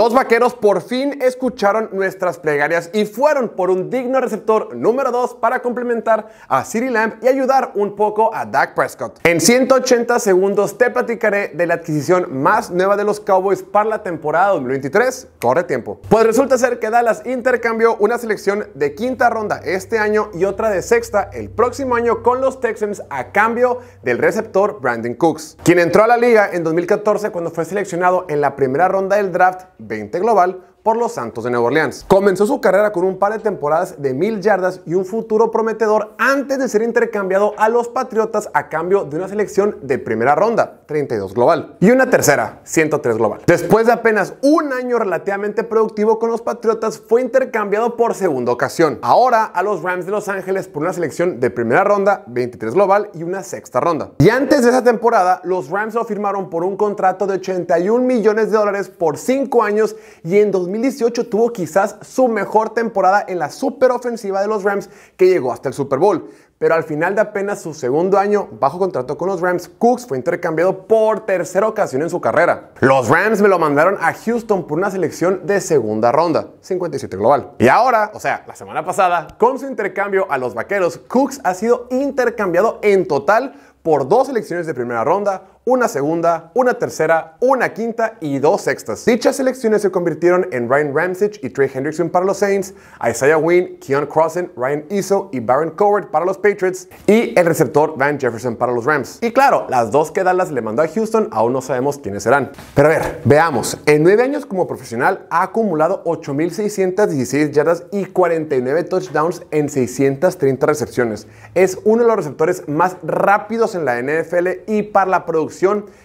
Los vaqueros por fin escucharon nuestras plegarias y fueron por un digno receptor número 2 para complementar a CeeDee Lamb y ayudar un poco a Dak Prescott. En 180 segundos te platicaré de la adquisición más nueva de los Cowboys para la temporada 2023. Corre tiempo. Pues resulta ser que Dallas intercambió una selección de quinta ronda este año y otra de sexta el próximo año con los Texans a cambio del receptor Brandon Cooks, quien entró a la liga en 2014 cuando fue seleccionado en la primera ronda del draft 20 global por los Santos de Nueva Orleans. Comenzó su carrera con un par de temporadas de mil yardas y un futuro prometedor antes de ser intercambiado a los Patriotas a cambio de una selección de primera ronda, 32 global, y una tercera, 103 global. Después de apenas un año relativamente productivo con los Patriotas, fue intercambiado por segunda ocasión. Ahora a los Rams de Los Ángeles por una selección de primera ronda, 23 global y una sexta ronda. Y antes de esa temporada, los Rams lo firmaron por un contrato de 81 millones de dólares por 5 años y en 2018 tuvo quizás su mejor temporada en la superofensiva de los Rams que llegó hasta el Super Bowl. Pero al final de apenas su segundo año bajo contrato con los Rams, Cooks fue intercambiado por tercera ocasión en su carrera. Los Rams me lo mandaron a Houston por una selección de segunda ronda, 57 global. Y ahora, o sea, la semana pasada, con su intercambio a los Vaqueros, Cooks ha sido intercambiado en total por dos selecciones de primera ronda, una segunda, una tercera, una quinta y dos sextas. Dichas selecciones se convirtieron en Ryan Ramsich y Trey Hendrickson para los Saints, Isaiah Wynn, Keon Crossen, Ryan Iso y Baron Coward para los Patriots y el receptor Van Jefferson para los Rams. Y claro, las dos que le mandó a Houston aún no sabemos quiénes serán. Pero a ver, veamos. En nueve años como profesional ha acumulado 8.616 yardas y 49 touchdowns en 630 recepciones. Es uno de los receptores más rápidos en la NFL y para la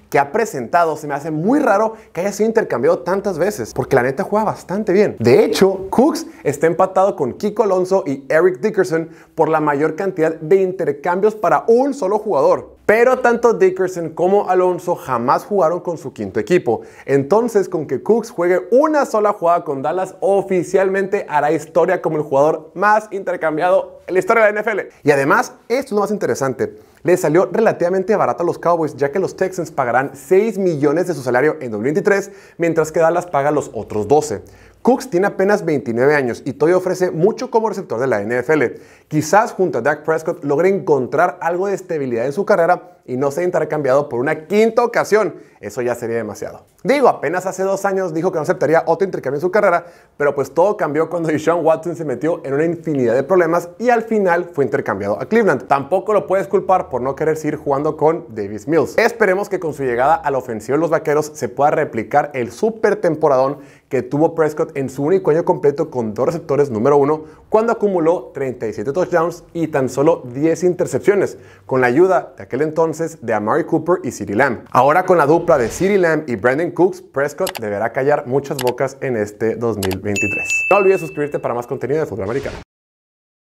que ha presentado se me hace muy raro que haya sido intercambiado tantas veces, porque la neta juega bastante bien. De hecho, Cooks está empatado con Kiko Alonso y Eric Dickerson por la mayor cantidad de intercambios para un solo jugador. Pero tanto Dickerson como Alonso jamás jugaron con su quinto equipo. Entonces, con que Cooks juegue una sola jugada con Dallas, oficialmente hará historia como el jugador más intercambiado en la historia de la NFL. Y además, esto es lo más interesante. Le salió relativamente barato a los Cowboys, ya que los Texans pagarán 6 millones de su salario en 2023, mientras que Dallas paga los otros 12. Cooks tiene apenas 29 años y todavía ofrece mucho como receptor de la NFL. Quizás junto a Dak Prescott logre encontrar algo de estabilidad en su carrera y no sea intercambiado por una quinta ocasión. Eso ya sería demasiado. Digo, apenas hace dos años dijo que no aceptaría otro intercambio en su carrera, pero pues todo cambió cuando Deshaun Watson se metió en una infinidad de problemas y al final fue intercambiado a Cleveland. Tampoco lo puedes culpar por no querer seguir jugando con Davis Mills. Esperemos que con su llegada a la ofensiva de los vaqueros se pueda replicar el super temporadón que tuvo Prescott en su único año completo con dos receptores número uno, cuando acumuló 37 touchdowns y tan solo 10 intercepciones, con la ayuda de aquel entonces de Amari Cooper y CeeDee Lamb. Ahora con la dupla de CeeDee Lamb y Brandon Cooks, Prescott deberá callar muchas bocas en este 2023. No olvides suscribirte para más contenido de fútbol americano.